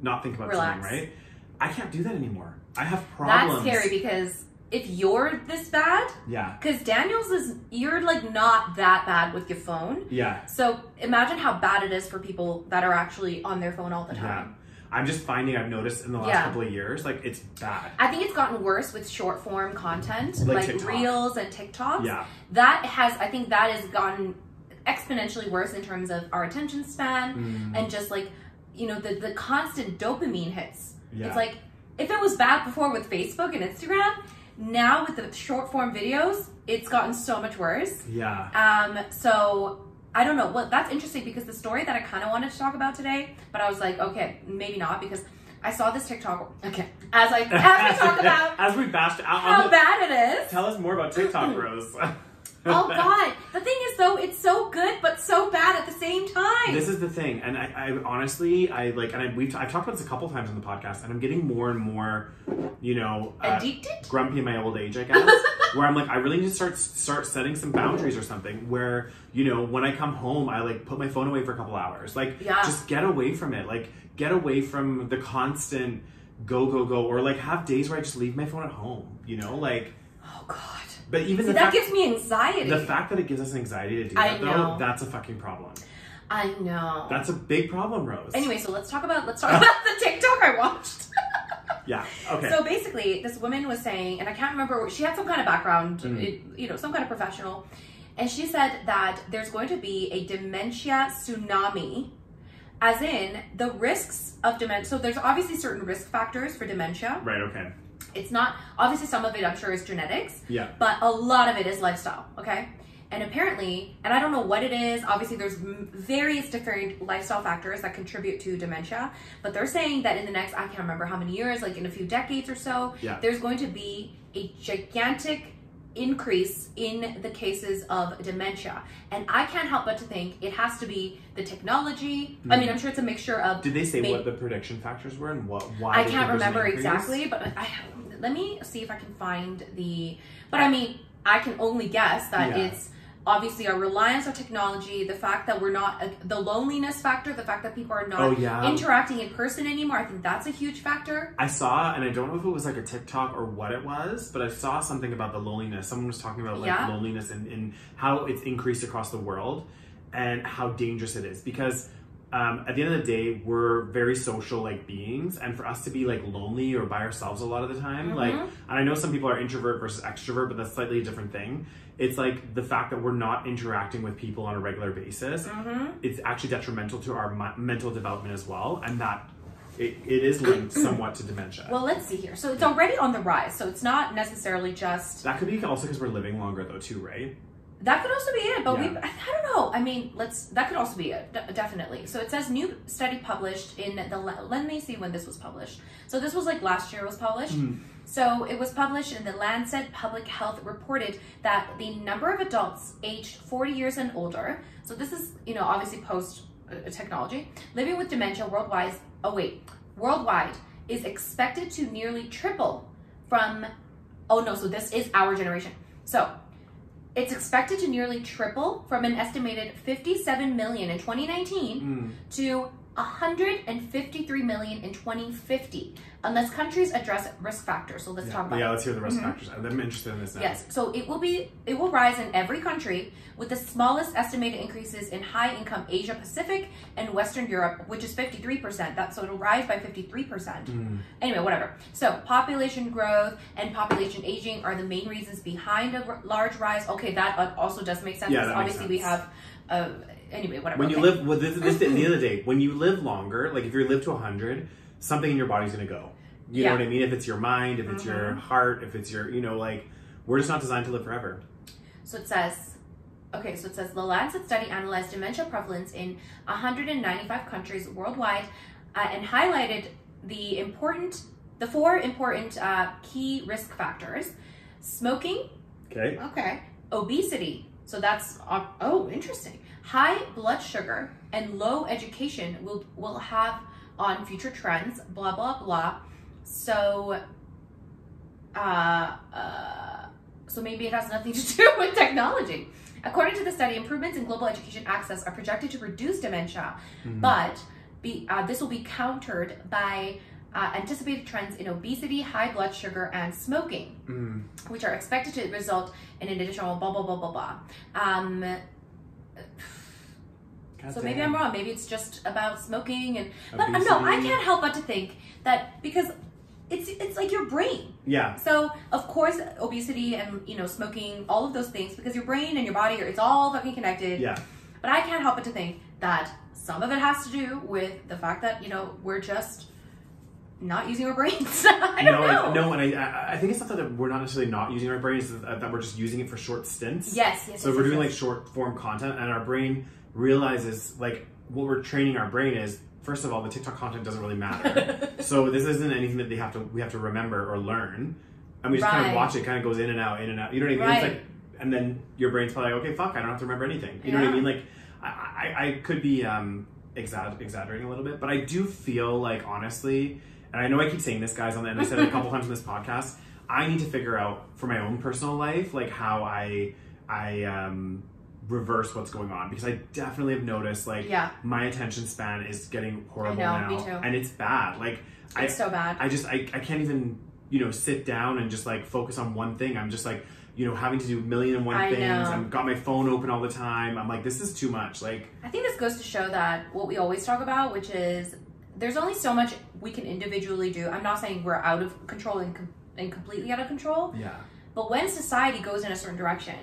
not think about Relax. something. Right? I can't do that anymore. I have problems. That's scary because if you're this bad, Yeah. because Daniels is you're like not that bad with your phone. Yeah. So imagine how bad it is for people that are actually on their phone all the time. Yeah. I'm just finding I've noticed in the last Yeah. couple of years, like it's bad. I think it's gotten worse with short form content Like like, TikTok. reels and TikToks. Yeah. That has I think that has gotten exponentially worse in terms of our attention span Mm, and just like you know the the constant dopamine hits. Yeah. It's like if it was bad before with Facebook and Instagram, now with the short form videos, it's gotten so much worse. yeah. Um, so I don't know. Well, that's interesting because the story that I kind of wanted to talk about today, but I was like, okay, maybe not because I saw this TikTok. Okay, as I as we talk *laughs* about As we bashed out how the, bad it is. Tell us more about TikTok, Rose. *laughs* Oh *laughs* God! The thing is, though, it's so good but so bad at the same time. This is the thing, and I, I honestly, I like, and I, we've I've talked about this a couple times on the podcast, and I'm getting more and more, you know, uh, Addicted? grumpy in my old age, I guess. *laughs* where I'm like, I really need to start start setting some boundaries or something. Where you know, when I come home, I like put my phone away for a couple hours. Like, Yeah. just get away from it. Like, get away from the constant go go go, or like have days where I just leave my phone at home. You know, like, oh God! But even See, the that fact, gives me anxiety. the fact that it gives us anxiety to do I that, know. though, that's a fucking problem. I know. That's a big problem, Rose. Anyway, so let's talk about let's talk *laughs* about the TikTok I watched. *laughs* Yeah. Okay. So basically, this woman was saying, and I can't remember. She had some kind of background, Mhm. it- you know, some kind of professional, and she said that there's going to be a dementia tsunami, as in the risks of dementia. So there's obviously certain risk factors for dementia. right. Okay. It's not obviously some of it I'm sure is genetics, Yeah. but a lot of it is lifestyle. Okay. And apparently, and I don't know what it is. Obviously, there's various different lifestyle factors that contribute to dementia. But they're saying that in the next, I can't remember how many years, like in a few decades or so, Yeah. there's going to be a gigantic increase in the cases of dementia. And I can't help but to think it has to be the technology. I mean, I'm mm-hmm. sure it's a mixture of. Did they say what the prediction factors were and what? Why? I can't think there's an remember exactly, but I let me see if I can find the. But I mean, I can only guess that Yeah. it's obviously our reliance on technology, the fact that we're not the loneliness factor, the fact that people are not Oh, yeah. interacting in person anymore. I think that's a huge factor. I saw, and I don't know if it was like a TikTok or what it was, but I saw something about the loneliness. Someone was talking about like Yeah. loneliness and, and how it's increased across the world and how dangerous it is because. Um, at the end of the day, we're very social like beings, and for us to be like lonely or by ourselves a lot of the time, like, and I know some people are introvert versus extrovert, but that's slightly a different thing. It's like the fact that we're not interacting with people on a regular basis. Mm-hmm. It's actually detrimental to our mental development as well, and that it, it is linked *clears throat* somewhat to dementia. Well, let's see here. So it's already on the rise. So it's not necessarily just That could be also because we're living longer, though, too, right? That could also be it, but we Yeah. I, I don't know. I mean, let's that could also be it, de- definitely. So it says new study published in the let me see when this was published. So this was like last year was published. Mm. So it was published in the Lancet Public Health reported that the number of adults aged 40 years and older. So this is, you know, obviously post uh, technology living with dementia worldwide. Oh wait, worldwide is expected to nearly triple from Oh no, so this is our generation. So it's expected to nearly triple from an estimated 57 million in 2019 to 153 million in 2050, unless countries address risk factors. So let's Yeah, talk about yeah let's hear the risk factors. I'm interested in this now. Yes, so it will be it will rise in every country with the smallest estimated increases in high income Asia Pacific and Western Europe, which is 53%. That so it'll rise by 53%. Hmm. Anyway, whatever. So population growth and population aging are the main reasons behind a large rise. Okay, that uh, also does make sense. Yeah, because that makes obviously we have uh anyway, whatever. When you okay. live, well, this, this, at the end of the day, when you live longer, like if you live to 100, something in your body's going to go. You Yeah. know what I mean? If it's your mind, if it's your Mhm. heart, if it's your, you know, like, we're just not designed to live forever. So it says, okay, so it says the Lancet study analyzed dementia prevalence in 195 countries worldwide uh, and highlighted the important, the four important uh, key risk factors: smoking, Okay. okay, obesity. So that's uh, oh, interesting. High blood sugar and low education will will have on future trends. Blah blah blah. So, uh, uh, so maybe it has nothing to *laughs* do with technology. According to the study, improvements in global education access are projected to reduce dementia, Mm-hmm. but be, uh, this will be countered by uh, anticipated trends in obesity, high blood sugar, and smoking, Mm. which are expected to result in an additional blah blah blah blah blah. Um, God so maybe. I'm wrong. Maybe it's just about smoking and. But uh, no, I can't help but to think that because it's it's like your brain. Yeah. So of course, obesity and you know smoking, all of those things, because your brain and your body are it's all fucking connected. Yeah. But I can't help but to think that some of it has to do with the fact that you know we're just not using our brains. *laughs* I don't no, know. I, no, and I, I, I think it's not that we're not necessarily not using our brains, that that we're just using it for short stints. Yes, yes. So yes, we're yes, doing yes. like short form content, and our brain realizes like what we're training our brain is. First of all, the TikTok content doesn't really matter. *laughs* so this isn't anything that they have to we have to remember or learn. And we just kind of watch it, kind of goes in and out, in and out. You know what I mean? It's Right. like, and then your brain's probably like, okay, fuck, I don't have to remember anything. You know what I mean? Like, I, I, I could be um, exa- exaggerating a little bit, but I do feel like honestly, and I know I keep saying this, guys, on the, and I said it a couple *laughs* times on this podcast. I need to figure out for my own personal life, like how I, I um, reverse what's going on because I definitely have noticed like Yeah. my attention span is getting horrible know, now, and it's bad. Like I, It's so bad. I just I, I can't even you know sit down and just like focus on one thing. I'm just like you know having to do a million and one I things. know. I've got my phone open all the time. I'm like this is too much. Like I think this goes to show that what we always talk about, which is there's only so much we can individually do. I'm not saying we're out of control and, com- and completely out of control, yeah but when society goes in a certain direction,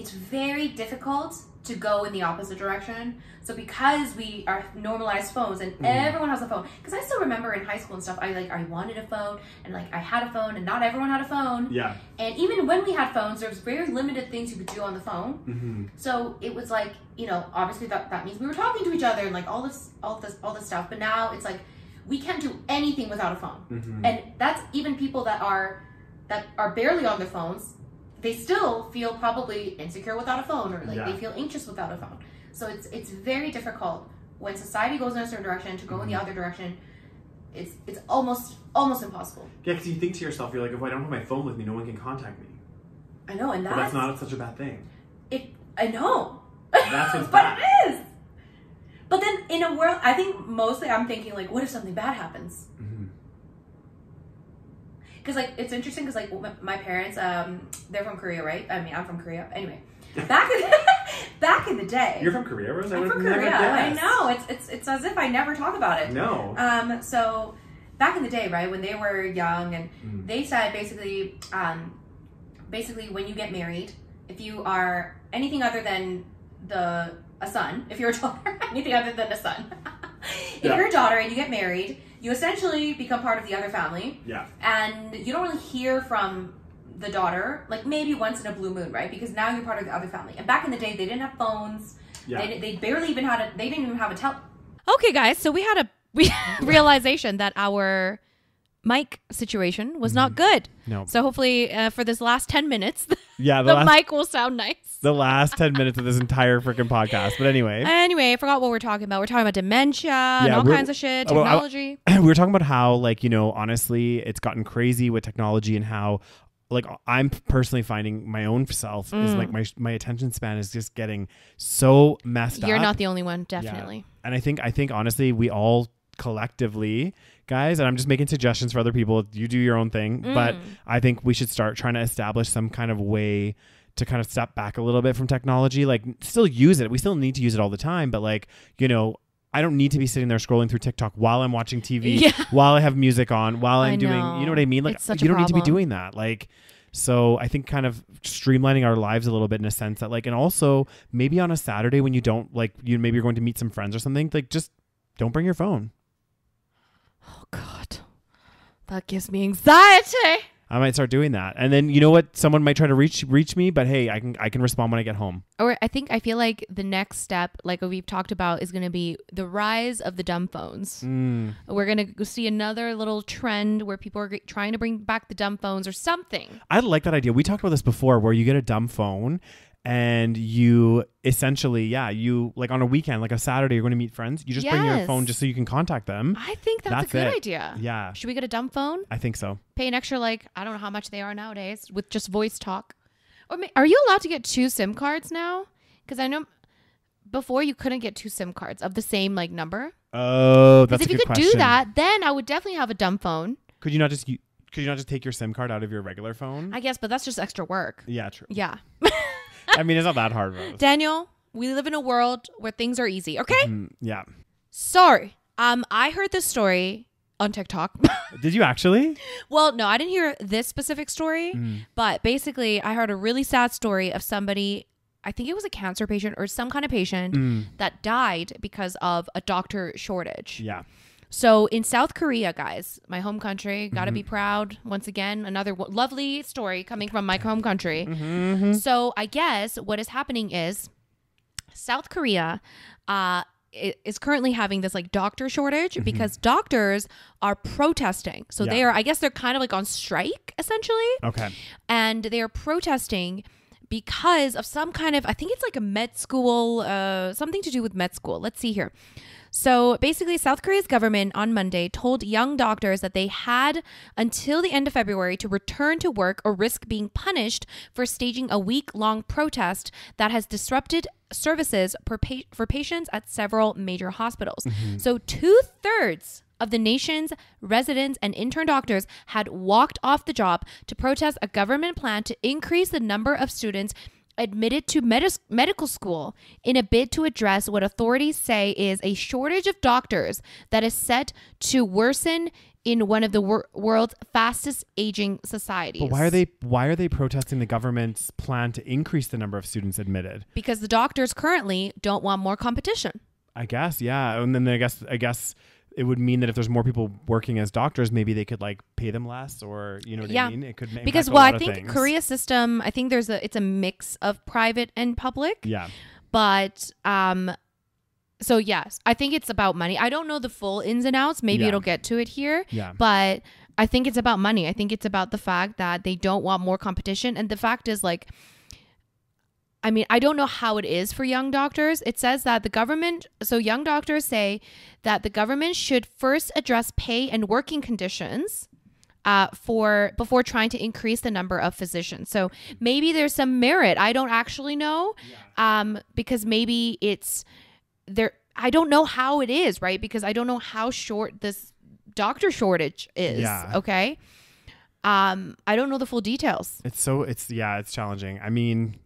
it's very difficult to go in the opposite direction. So because we are normalized phones and everyone has a phone, because I still remember in high school and stuff, I like I wanted a phone and like I had a phone and not everyone had a phone. yeah And even when we had phones, there was very limited things you could do on the phone. hmm So it was like, you know, obviously that, that means we were talking to each other and like all this all this all this stuff. But now it's like we can't do anything without a phone. hmm And that's even people that are that are barely on their phones, they still feel probably insecure without a phone or like Yeah. they feel anxious without a phone. So it's it's very difficult when society goes in a certain direction to go in the Mm-hmm. other direction. It's it's almost almost impossible. yeah because you think to yourself you're like if I don't have my phone with me, no one can contact me. I know, and But that's, that's not such a bad thing. it. I know. That's what's *laughs* but it is. But then in a world, I think mostly I'm thinking like, what if something bad happens? hmm Because like it's interesting because like my- parents, um, they're from Korea, right? I mean, I'm from Korea. Anyway, *laughs* back in *laughs* back in the day, You're from Korea, Rose? I I'm would from Korea. I know it's it's it's as if I never talk about it. No. Um, so back in the day, right, when they were young, and Mm. they said basically, um, basically when you get married, if you are anything other than the a son, if you're a daughter, *laughs* anything other than a son, if Yeah. you're a daughter and you get married, you essentially become part of the other family, Yeah. and you don't really hear from the daughter like maybe once in a blue moon, right? Because now you're part of the other family. And back in the day, they didn't have phones. Yeah. They, they barely even had a. They didn't even have a tel. Okay, guys. So we had a we *laughs* realization that our mic situation was not good. No. So hopefully, uh, for this last ten minutes, *laughs* Yeah, the, the last mic will sound nice. the last ten minutes of this entire freaking podcast. But anyway, *laughs* Anyway, I forgot what we're talking about. We're talking about dementia and all kinds of shit, oh, well, I- technology. we *clears throat* were talking about how like you know honestly it's gotten crazy with technology and how like I'm personally finding my own self is Mm. like my my attention span is just getting so messed up. You're not the only one, Yeah. definitely. And I think I think honestly we all collectively guys and I'm just making suggestions for other people you do your own thing but Mm. I think we should start trying to establish some kind of way to kind of step back a little bit from technology like still use it we still need to use it all the time but like you know I don't need to be sitting there scrolling through TikTok while I'm watching TV *laughs* Yeah. while I have music on while I'm doing you know what I mean like you don't need to be doing that like so I think kind of streamlining our lives a little bit in a sense that like and also maybe on a Saturday when you don't like you maybe you're going to meet some friends or something like just don't bring your phone. God, that gives me anxiety. I might start doing that. And then you know what? Someone might try to reach reach me, but hey, I can I can respond when I get home. Or I think I feel like the next step, like we've talked about, is going to be the rise of the dumb phones. Mm. We're going to see another little trend where people are trying to bring back the dumb phones or something. I like that idea. We talked about this before where you get a dumb phone and you essentially, yeah, you like on a weekend, like a Saturday, you're going to meet friends. You just bring your phone just so you can contact them. I think that's, That's a good it. idea. Yeah, Should we get a dumb phone? I think so. Pay an extra, like, I don't know how much they are nowadays with just voice talk. Or ma- Are you allowed to get two SIM cards now? Because I know before you couldn't get two SIM cards of the same like number? Oh, that's Because if you could question. do that, then I would definitely have a dumb phone. could you not just could you not just take your SIM card out of your regular phone? I guess, but that's just extra work. yeah, true. Yeah. *laughs* I mean, it's not that hard, Rose. Daniel, we live in a world where things are easy, okay? Mm, yeah. Sorry. Um, I heard this story on TikTok. *laughs* Did you actually? well, no, I didn't hear this specific story, Mm. but basically, I heard a really sad story of somebody. I think it was a cancer patient or some kind of patient Mm. that died because of a doctor shortage. Yeah. So in South Korea, guys, my home country, got Mm-hmm. to be proud. Once again, another w- lovely story coming from my home country. Mm-hmm. So I guess what is happening is South Korea uh, is currently having this like doctor shortage because doctors are protesting. So they Mm-hmm. Are, I guess, they're kind of like on strike essentially, Okay. and they are protesting because of some kind of I think it's like a med school, uh, something to do with med school. Let's see here. So basically, South Korea's government on Monday told young doctors that they had until the end of February to return to work or risk being punished for staging a week long protest that has disrupted services per pa- for patients at several major hospitals. Mm-hmm. So, two thirds of the nation's residents and intern doctors had walked off the job to protest a government plan to increase the number of students admitted to medis- medical school in a bid to address what authorities say is a shortage of doctors that is set to worsen in one of the wor- world's fastest aging societies. But why are they why are they protesting the government's plan to increase the number of students admitted? Because the doctors currently don't want more competition. I guess, yeah. And then I guess I guess it would mean that if there's more people working as doctors, maybe they could like pay them less, or you know what Yeah. I mean. It could Because a well, I think things. Korea system. I think there's a it's a mix of private and public. Yeah, but um so yes i think it's about money i don't know the full ins and outs maybe Yeah. it'll get to it here yeah, but i think it's about money i think it's about the fact that they don't want more competition and the fact is like I mean, I don't know how it is for young doctors. It says that the government, so young doctors say that the government should first address pay and working conditions uh, for before trying to increase the number of physicians. So maybe there's some merit. I don't actually know, um, because maybe it's there. I don't know how it is, right? Because I don't know how short this doctor shortage is. Yeah. Okay. Um, I don't know the full details. it's so it's yeah, it's challenging. I mean,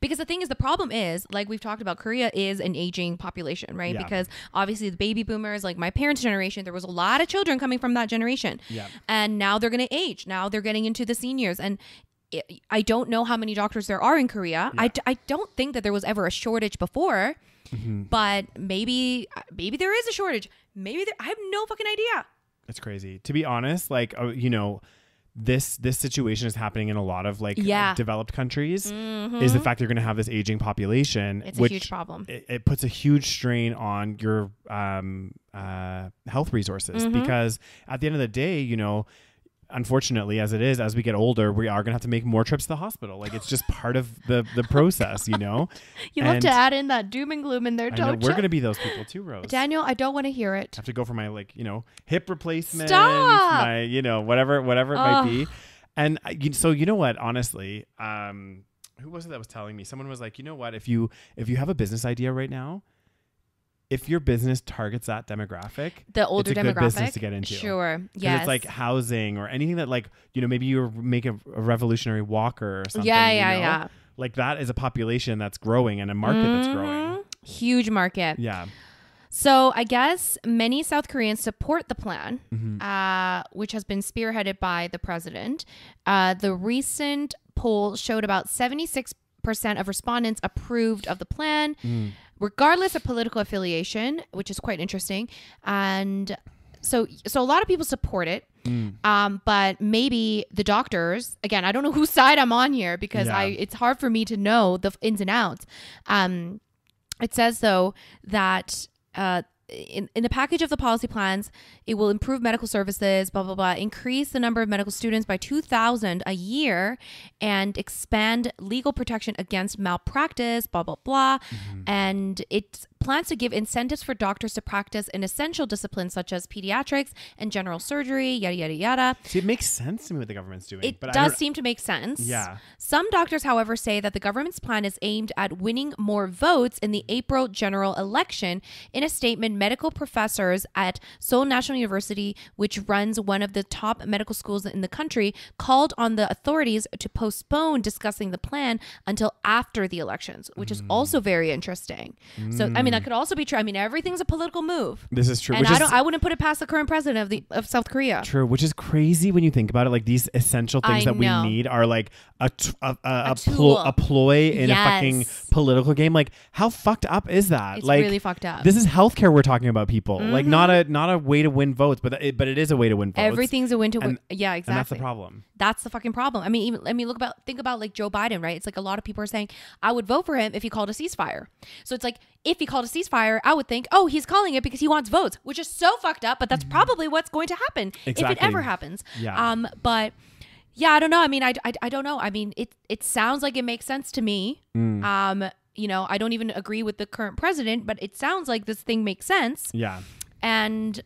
Because the thing is, the problem is, like we've talked about, Korea is an aging population, right? Yeah. Because obviously the baby boomers, like my parents' generation, there was a lot of children coming from that generation. Yeah. And now they're going to age. Now they're getting into the seniors. And i I don't know how many doctors there are in Korea. I, d- I don't think that there was ever a shortage before. Mm-hmm. But maybe maybe there is a shortage. Maybe there, I have no fucking idea. it's crazy. To be honest, like uh, you know, this this situation is happening in a lot of like Yeah. developed countries. Is the fact you're going to have this aging population, It's a which huge problem. It, it puts a huge strain on your um, uh, health resources because at the end of the day, you know. Unfortunately, as it is, as we get older, we are gonna have to make more trips to the hospital. Like it's just part of the the *laughs* process, you know. You love And to add in that doom and gloom in there, I know don't we're you? gonna be those people too, Rose. Daniel, I don't want to hear it. I have to go for my like you know hip replacement Stop! my you know whatever whatever it might be and you, so you know what honestly um who was it that was telling me someone was like you know what if you if you have a business idea right now if your business targets that demographic The older it's a demographic. good business to get into Sure. Yes. it's like housing or anything that like you know maybe you make a, a revolutionary walker or something yeah, you yeah, know? yeah. like that is a population that's growing and a market that's growing. Huge market. yeah So I guess many South Koreans support the plan, Mm-hmm. uh, which has been spearheaded by the president. Uh, the recent poll showed about 76% of respondents approved of the plan, Mm. Regardless of political affiliation, which is quite interesting. And so, so a lot of people support it. Mm. Um, but maybe the doctors, again, I don't know *laughs* whose side I'm on here because Yeah. I, it's hard for me to know the ins and outs. Um, it says though that uh, in, in the package of the policy plans, it will improve medical services, blah blah blah, increase the number of medical students by two thousand a year, and expand legal protection against malpractice, blah blah blah. Mm-hmm. And it's plans to give incentives for doctors to practice in essential disciplines such as pediatrics and general surgery, yada, yada, yada. See, it makes sense to me what the government's doing. It but does seem to make sense. Yeah. Some doctors, however, say that the government's plan is aimed at winning more votes in the April general election. In a statement, medical professors at Seoul National University, which runs one of the top medical schools in the country, called on the authorities to postpone discussing the plan until after the elections, which Mm. is also very interesting. So, I mean, that could also be true. I mean, everything's a political move. This is true. And I is don't. I wouldn't put it past the current president of the of South Korea. true, which is crazy when you think about it. Like these essential things I that we need are like a t- a, a, a, A plo- tool. a ploy in a fucking political game. Like how fucked up is that? It's like really fucked up. This is healthcare we're talking about, people. Like mm-hmm. not a not a way to win votes, but it, but it is a way to win votes. Everything's a win to win. Yeah, exactly. and that's the problem. That's the fucking problem. I mean, even I mean, look about think about like Joe Biden, right? It's like a lot of people are saying, I would vote for him if he called a ceasefire. So it's like if he called a ceasefire, I would think, oh, he's calling it because he wants votes, which is so fucked up. But that's probably what's going to happen if it Mm-hmm. Ever happens. Yeah. Um, but yeah, I don't know. I mean, I, I, I don't know. I mean, it it sounds like it makes sense to me. Mm. Um, you know, I don't even agree with the current president, but it sounds like this thing makes sense Yeah. and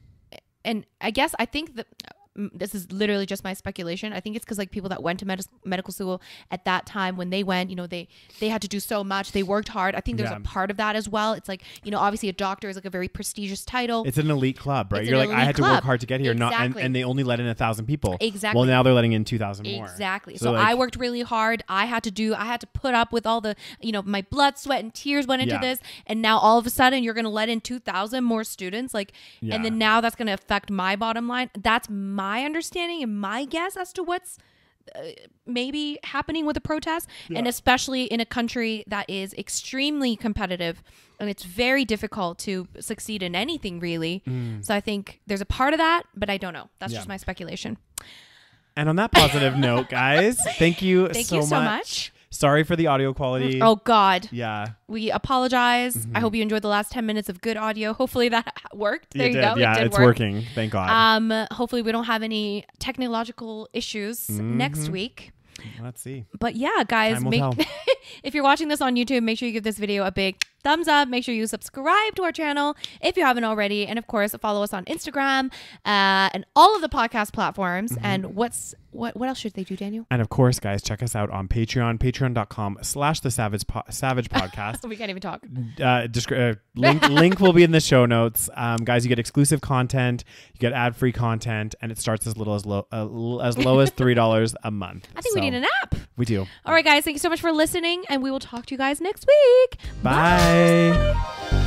and I guess I think that this is literally just my speculation. I think it's because like people that went to med- medical school at that time when they went, you know, they they had to do so much. They worked hard. I think there's Yeah. a part of that as well. It's like you know, obviously a doctor is like a very prestigious title. It's an elite club, right? It's You're like, I had to work hard to get here, not and, and they only let in a thousand people. Exactly. Well, now they're letting in two thousand more. Exactly. So, like, I worked really hard. I had to do. I had to put up with all the, you know, my blood, sweat, and tears went into Yeah. this. And now all of a sudden, you're going to let in two thousand more students. Like, Yeah. and then now that's going to affect my bottom line. That's my understanding and my guess as to what's uh, maybe happening with the protest, and especially in a country that is extremely competitive, and it's very difficult to succeed in anything really. So I think there's a part of that, but I don't know. That's Mm. Yeah. just my speculation. And on that positive note, guys, thank you *laughs* Thank so you so much. much. Sorry for the audio quality. Oh God. Yeah. We apologize. Mm-hmm. I hope you enjoyed the last 10 minutes of good audio. *laughs* Hopefully that *laughs* worked. There It you did. go. Yeah, it did it's work. working. Thank God. Um, hopefully we don't have any technological issues next week. Let's see. But yeah, guys, Mm-hmm. Make *laughs* if you're watching this on YouTube, make sure you give this video a big thumbs up. Make sure you subscribe to our channel if you haven't already, and of course, follow us on Instagram uh, and all of the podcast platforms. Mm-hmm. And what's what? What else should they do, Daniel? And of course, guys, check us out on Patreon, patreon.com slash the SaVeg po- SaVeg *laughs* Podcast. We can't even talk. uh, uh, link, *laughs* link will be in the show notes. Um, guys, you get exclusive content, you get ad free content, and it starts as little as low uh, l- as low as three dollars a month. *laughs* I think So, we need an app. We do. All right, guys. Thank you so much for listening, and we will talk to you guys next week. Bye. 안.